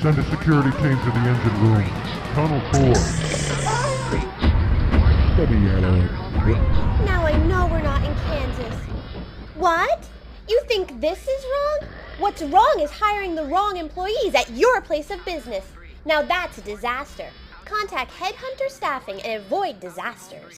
Send a security team to the engine room. Tunnel 4. Steady, Now I know we're not in Kansas. What? You think this is wrong? What's wrong is hiring the wrong employees at your place of business. Now that's a disaster. Contact Headhunter Staffing and avoid disasters.